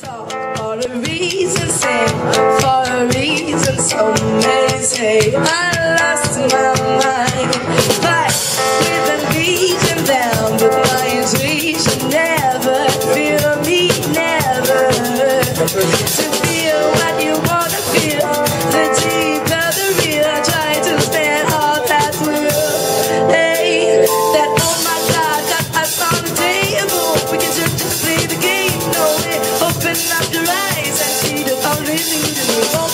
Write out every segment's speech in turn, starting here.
For a reason, say, for a reason so amazing. I need a new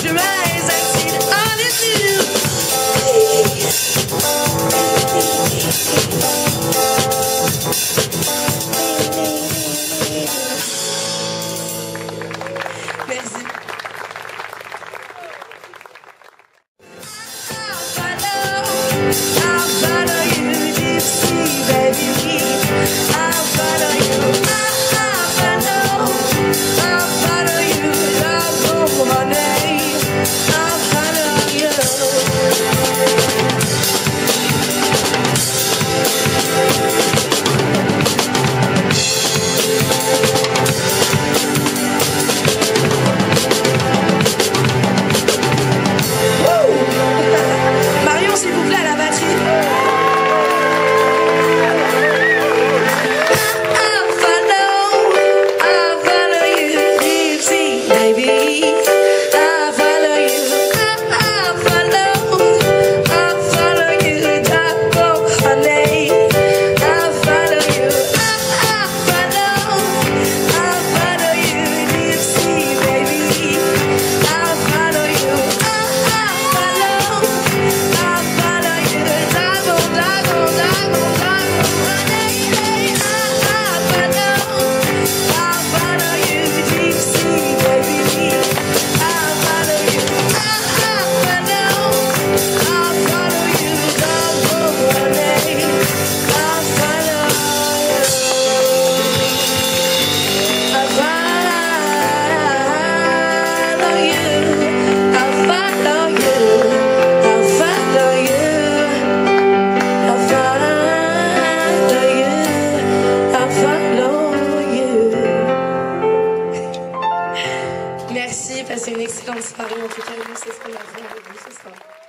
Valeu, fiquei vocês pela ajuda, deixa.